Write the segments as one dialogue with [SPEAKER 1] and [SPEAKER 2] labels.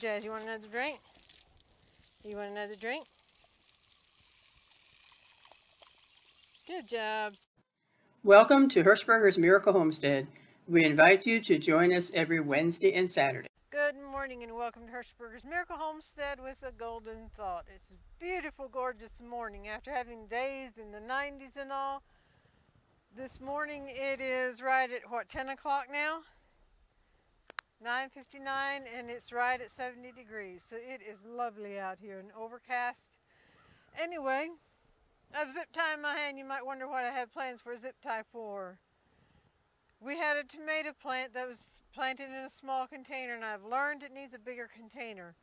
[SPEAKER 1] Jazz, you want another drink? You want another drink? Good job.
[SPEAKER 2] Welcome to Hershberger's Miracle Homestead. We invite you to join us every Wednesday and Saturday.
[SPEAKER 1] Good morning and welcome to Hershberger's Miracle Homestead with a golden thought. It's a beautiful, gorgeous morning after having days in the 90s and all. This morning it is right at what, 10 o'clock now? 9.59 and it's right at 70 degrees. So it is lovely out here and overcast. Anyway, I have zip tie in my hand. You might wonder what I have plans for a zip tie for. We had a tomato plant that was planted in a small container and I've learned it needs a bigger container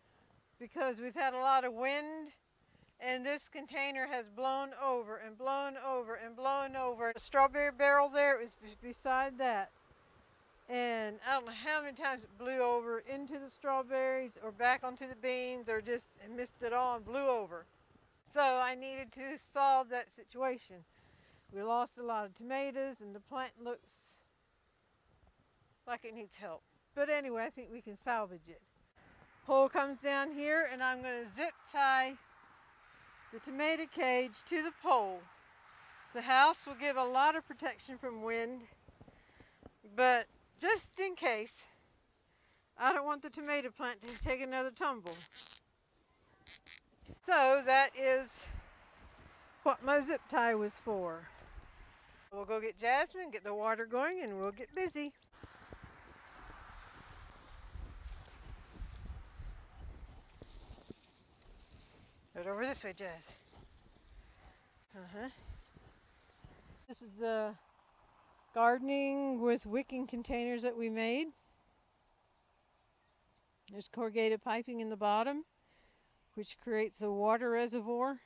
[SPEAKER 1] because we've had a lot of wind and this container has blown over and blown over and blown over. The strawberry barrel there was beside that and I don't know how many times it blew over into the strawberries or back onto the beans or just missed it all and blew over. So I needed to solve that situation. We lost a lot of tomatoes and the plant looks like it needs help. But anyway, I think we can salvage it. Pole comes down here and I'm going to zip tie the tomato cage to the pole. The house will give a lot of protection from wind, but just in case, I don't want the tomato plant to take another tumble. So that is what my zip tie was for. We'll go get Jazzmin, get the water going, and we'll get busy. Right over this way, Jazz. Uh-huh. This is the gardening with wicking containers that we made. There's corrugated piping in the bottom, which creates a water reservoir.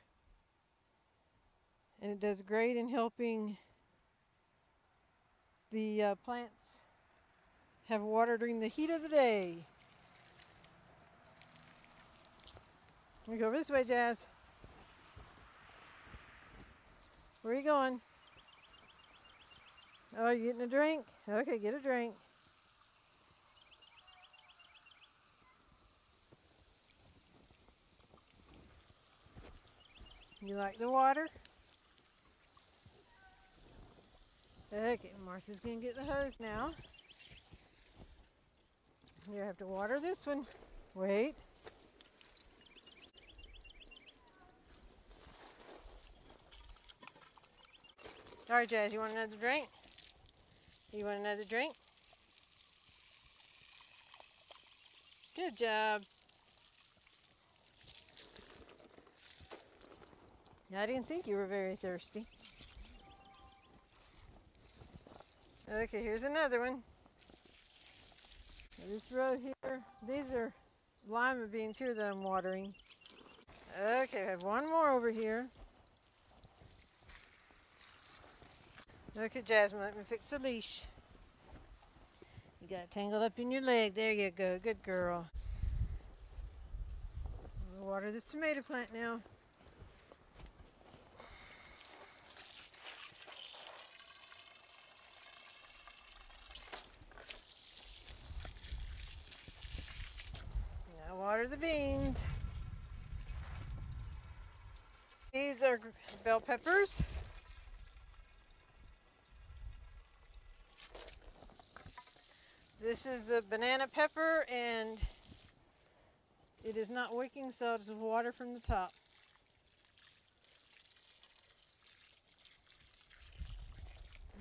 [SPEAKER 1] And it does great in helping the uh, plants have water during the heat of the day. We go this way, Jazz. Where are you going? Oh, you getting a drink? Okay, get a drink. You like the water? Okay, Martha's gonna get the hose now. You have to water this one. Wait. Right, Jazz, you want another drink? You want another drink? Good job. I didn't think you were very thirsty. Okay, here's another one. This row here, these are lima beans here that I'm watering. Okay, I have one more over here. Okay, Jazzmin, let me fix the leash. You got tangled up in your leg. There you go. Good girl. Water this tomato plant now. Now water the beans. These are bell peppers. This is a banana pepper and it is not wicking so it's water from the top.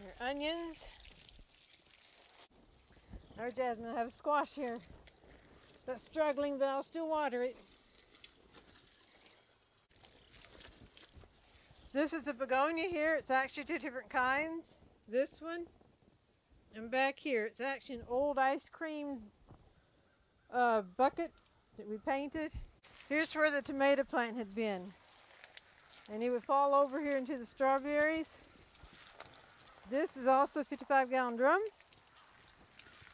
[SPEAKER 1] Your onions. Our Jazzmin, I have squash here that's struggling but I'll still water it. This is a begonia here. It's actually two different kinds. This one and back here, it's actually an old ice cream uh, bucket that we painted. Here's where the tomato plant had been. And it would fall over here into the strawberries. This is also a 55 gallon drum.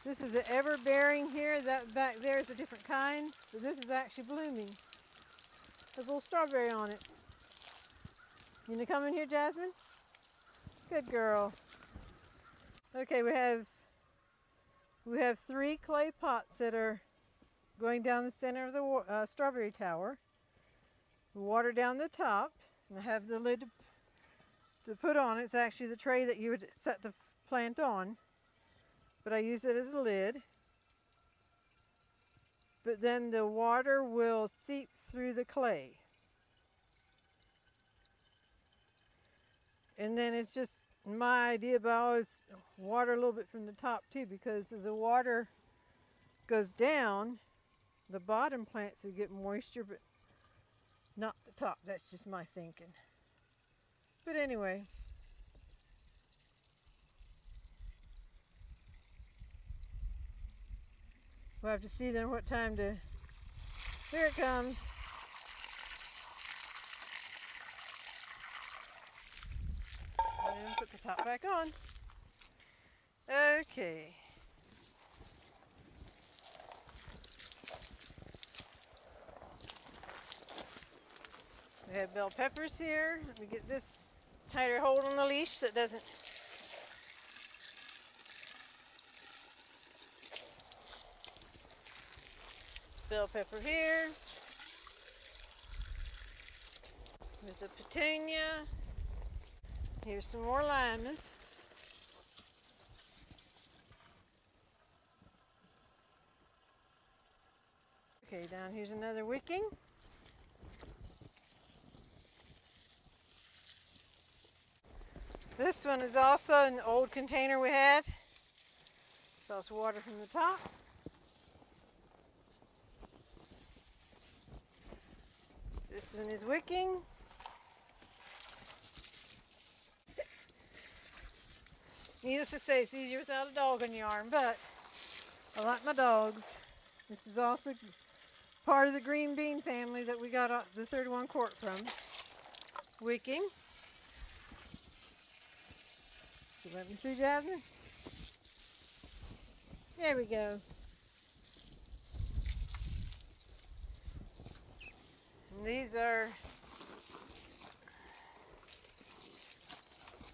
[SPEAKER 1] This is an ever-bearing here. That back there is a different kind. But this is actually blooming. There's a little strawberry on it. You gonna come in here, Jazzmin? Good girl. Okay, we have we have three clay pots that are going down the center of the uh, strawberry tower. Water down the top. And I have the lid to, to put on. It's actually the tray that you would set the plant on, but I use it as a lid. But then the water will seep through the clay. And then it's just my idea, I always water a little bit from the top too because as the water goes down, the bottom plants will get moisture, but not the top. That's just my thinking. But anyway, we'll have to see then what time to. Here it comes. And put the top back on. Okay. We have bell peppers here. Let me get this tighter hold on the leash so it doesn't. Bell pepper here. There's a petunia. Here's some more limons. Okay, down here's another wicking. This one is also an old container we had. So it's water from the top. This one is wicking. Needless to say, it's easier without a dog in your arm, but I like my dogs. This is also part of the green bean family that we got the 31 quart from. Wicking. Let me see, Jazzmin. There we go. And these are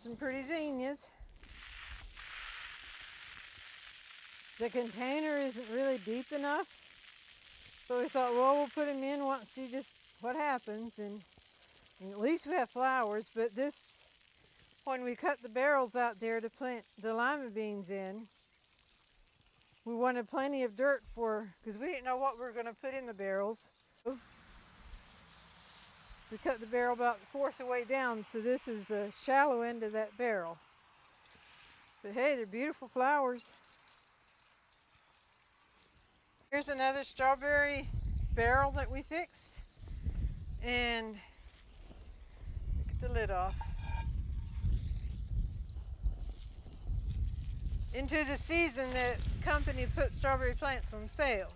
[SPEAKER 1] some pretty zinnias. The container isn't really deep enough. So we thought, well, we'll put them in once, see just what happens. And, and at least we have flowers. But this, when we cut the barrels out there to plant the lima beans in, we wanted plenty of dirt for, because we didn't know what we were going to put in the barrels. We cut the barrel about a fourth of the way down, so this is a shallow end of that barrel. But hey, they're beautiful flowers. Here's another strawberry barrel that we fixed. And get the lid off. Into the season, the company put strawberry plants on sale.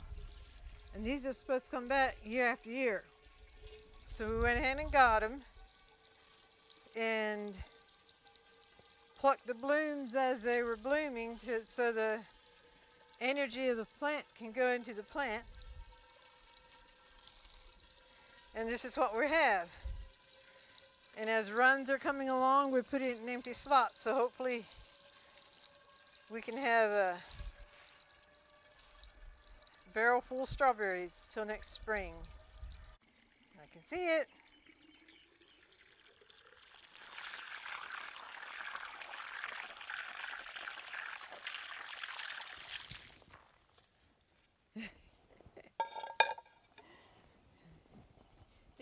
[SPEAKER 1] And these are supposed to come back year after year. So we went ahead and got them and plucked the blooms as they were blooming to, so the energy of the plant can go into the plant. And this is what we have. And as runs are coming along, we put it in empty slots. So hopefully we can have a barrel full of strawberries till next spring. I can see it.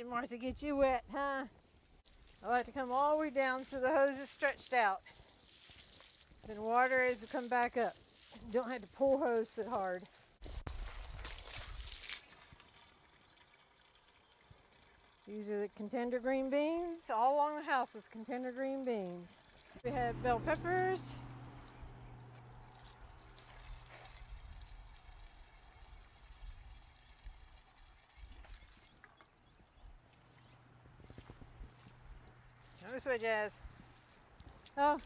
[SPEAKER 1] Did Martha get you wet, huh? I like to come all the way down so the hose is stretched out. Then water as we come back up. You don't have to pull hose so hard. These are the contender green beans. All along the house was contender green beans. We have bell peppers. Way, Jazz. Oh.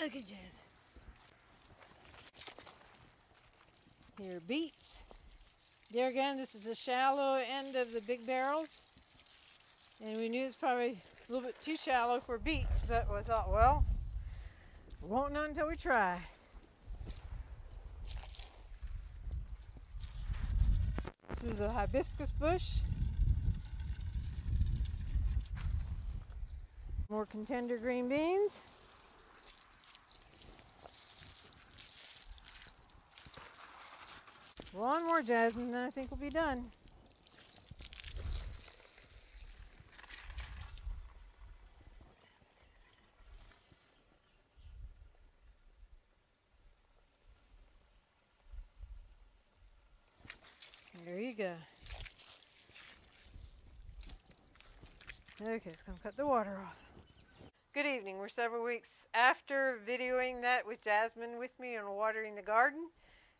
[SPEAKER 1] Okay, Jazz. Here beets. There again, this is the shallow end of the big barrels. And we knew it's probably a little bit too shallow for beets, but we thought, well, we won't know until we try. This is a hibiscus bush. More contender green beans. One more Jazzmin, then I think we'll be done. There you go. Okay, it's gonna cut the water off. Good evening. We're several weeks after videoing that with Jazzmin with me and watering the garden.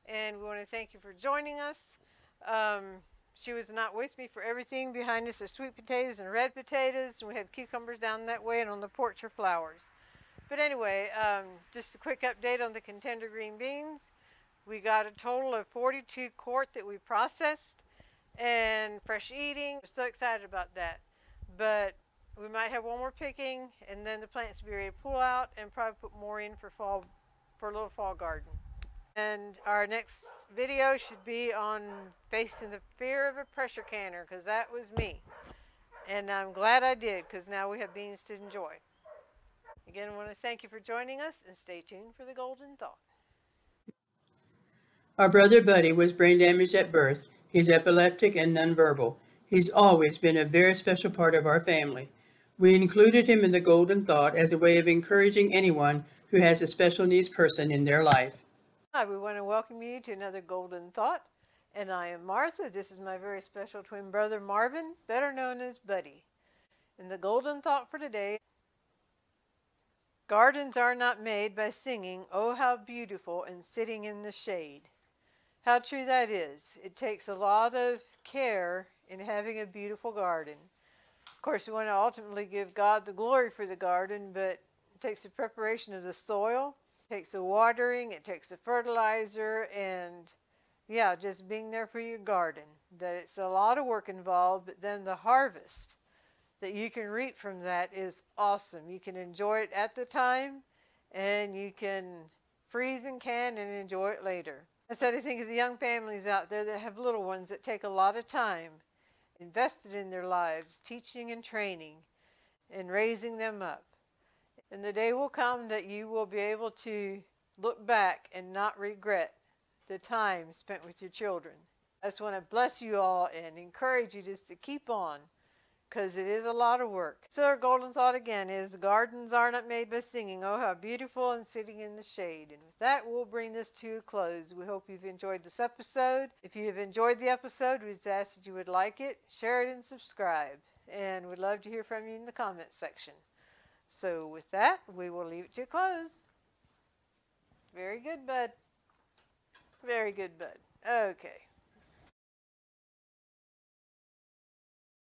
[SPEAKER 1] And we want to thank you for joining us. Um, she was not with me for everything. Behind us are sweet potatoes and red potatoes. And we have cucumbers down that way and on the porch are flowers. But anyway, um, just a quick update on the contender green beans. We got a total of 42 quart that we processed and fresh eating. We're so excited about that. But we might have one more picking and then the plants will be ready to pull out and probably put more in for fall, for a little fall garden. And our next video should be on facing the fear of a pressure canner because that was me. And I'm glad I did because now we have beans to enjoy. Again, I want to thank you for joining us and stay tuned for the golden thought.
[SPEAKER 2] Our brother Buddy was brain damaged at birth. He's epileptic and nonverbal. He's always been a very special part of our family. We included him in the Golden Thought as a way of encouraging anyone who has a special needs person in their life.
[SPEAKER 1] Hi, we want to welcome you to another Golden Thought. And I am Martha. This is my very special twin brother Marvin, better known as Buddy. And the Golden Thought for today Gardens are not made by singing, Oh, how beautiful, and sitting in the shade. How true that is. It takes a lot of care in having a beautiful garden. Of course, we want to ultimately give God the glory for the garden, but it takes the preparation of the soil, it takes the watering, it takes the fertilizer, and yeah, just being there for your garden. That it's a lot of work involved, but then the harvest that you can reap from that is awesome. You can enjoy it at the time, and you can freeze and can and enjoy it later. So I think of the young families out there that have little ones that take a lot of time invested in their lives, teaching and training and raising them up. And the day will come that you will be able to look back and not regret the time spent with your children. I just want to bless you all and encourage you just to keep on because it is a lot of work. So our golden thought again is gardens are not made by singing. Oh, how beautiful and sitting in the shade. And with that, we'll bring this to a close. We hope you've enjoyed this episode. If you have enjoyed the episode, we'd ask that you would like it, share it, and subscribe. And we'd love to hear from you in the comments section. So with that, we will leave it to a close. Very good, bud. Very good, bud. Okay.